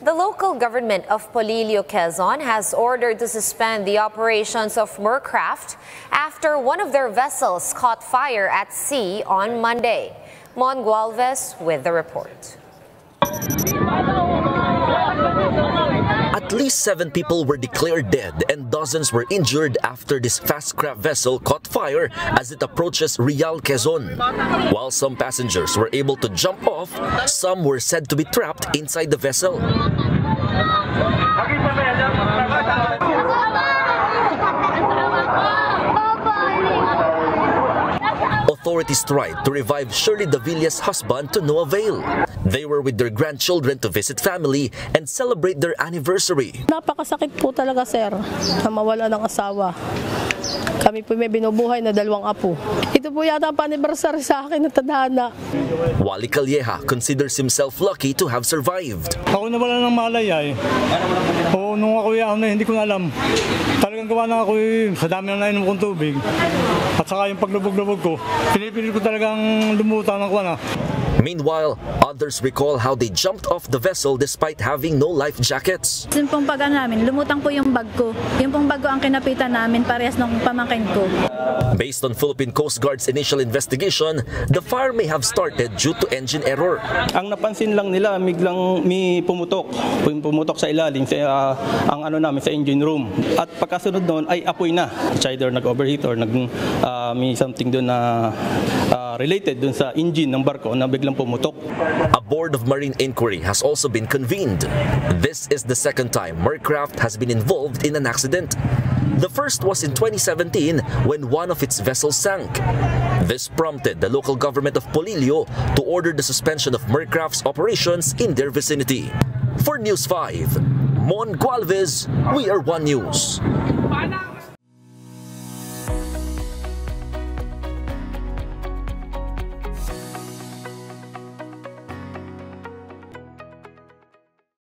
The local government of Polillo, Quezon has ordered to suspend the operations of Mercraft after one of their vessels caught fire at sea on Monday. Mon Gualvez with the report. At least seven people were declared dead and dozens were injured after this fast craft vessel caught fire as it approaches Real Quezon. While some passengers were able to jump off, some were said to be trapped inside the vessel. Authorities tried to revive Shirley Davilla's husband to no avail. They were with their grandchildren to visit family and celebrate their anniversary. Napakasakit po talaga, sir, na mawala ng asawa. Kami po may binubuhay na dalawang apo. Ito po yata ang anniversary sa akin na tadhana. Wally Calleja considers himself lucky to have survived. Ako na wala ng malay ay. Oo, nung ako yan, hindi ko na alam. Talagang gawa na ako eh, sa dami na nainom kong tubig. At saka yung paglubog-lubog ko, pinipilit ko talagang lumutan ng kuwana. Meanwhile, others recall how they jumped off the vessel despite having no life jackets. Yung pong pag namin, lumutang po yung bag ko. Yung pong bag ko ang kinapitan namin, parehas ng pamangkin ko. Based on Philippine Coast Guard's initial investigation, the fire may have started due to engine error. Ang napansin lang nila, biglang may pumutok. Pumutok sa ilalim, sa, ah, ang ano namin sa engine room. At pagkasunod noon ay apoy na. It's either nag-overheat or nag, ah, may something doon na ah, related doon sa engine ng barko na biglang pumutok. A board of marine inquiry has also been convened. This is the second time Mercraft has been involved in an accident. The first was in 2017 when one of its vessels sank. This prompted the local government of Polillo to order the suspension of Mercraft's operations in their vicinity. For News 5, Mon Gualvez, we are One News.